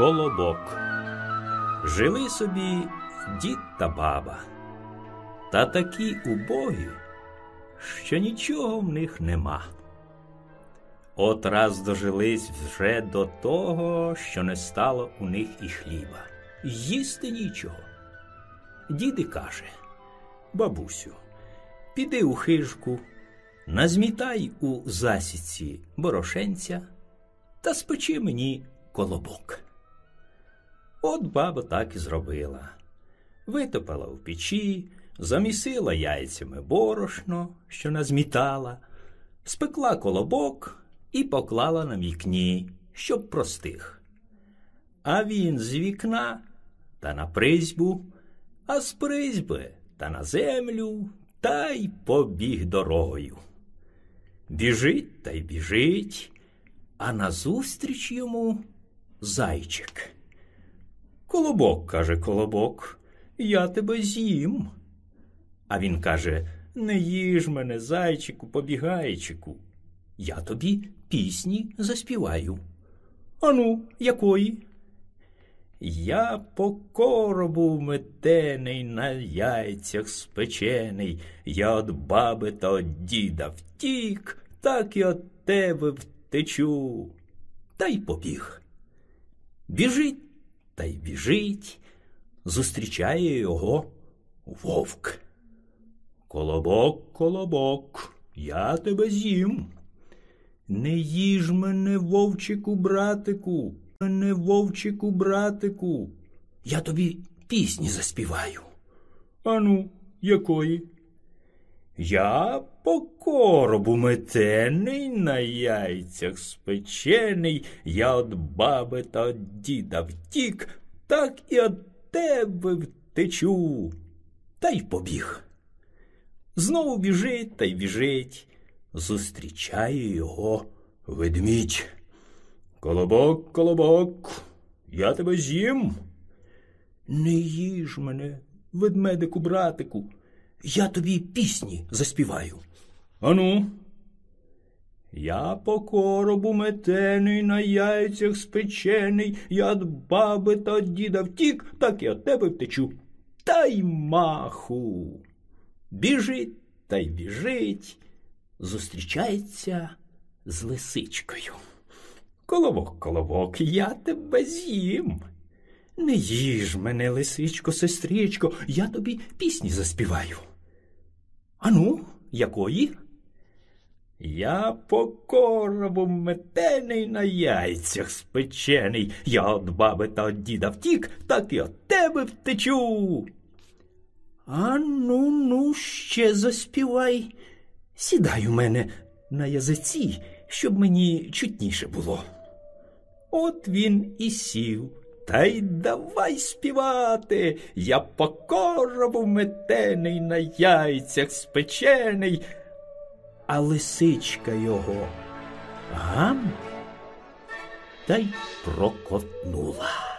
Колобок. Жили собі дід та баба, та такі убогі, що нічого в них нема. От раз дожились вже до того, що не стало у них і хліба. Їсти нічого. Діди каже, бабусю, піди у хижку, назмітай у засідці борошенця та спечи мені колобок. От баба так і зробила. Витопила в печі, замісила яйцями борошно, що назмітала, спекла колобок і поклала на вікні, щоб простих. А він з вікна та на призьбу, а з призьби та на землю, та й побіг дорогою. Біжить та й біжить, а назустріч йому зайчик. Колобок, каже колобок, я тебе з'їм. А він каже Не їж мене, зайчику, побігайчику. Я тобі пісні заспіваю. Ану, якої? Я по коробу метений на яйцях спечений, я от баби та от діда втік, так і от тебе втечу. Та й побіг. Біжить та й біжить, зустрічає його вовк. Колобок, колобок, я тебе з'їм. Не їж мене, вовчику, братику, мене, вовчику, братику. Я тобі пісні заспіваю. Ану, якої? Я по коробу метений, на яйцях спечений, я от баби та от діда втік, так і от тебе втечу. Та й побіг. Знову біжить та й біжить, зустрічає його ведмідь. Колобок, колобок, я тебе з'їм. Не їж мене, ведмедику, братику, я тобі пісні заспіваю. Ану. Я по коробу метений, на яйцях спечений, я от баби та діда втік, так от тебе втечу. Та й маху. Біжить та й біжить, зустрічається з лисичкою. Колобок, колобок, я тебе з'їм. Не їж мене, лисичко, сестричко, я тобі пісні заспіваю. Ану, якої? Я по коробу метений на яйцях спечений, я от баби та от діда втік, так і от тебе втечу. А ну, ну, ще заспівай. Сідай у мене на язиці, щоб мені чутніше було. От він і сів. Та й давай співати. Я по коробу метений на яйцях спечений, а лисичка його гам та й прокотнула.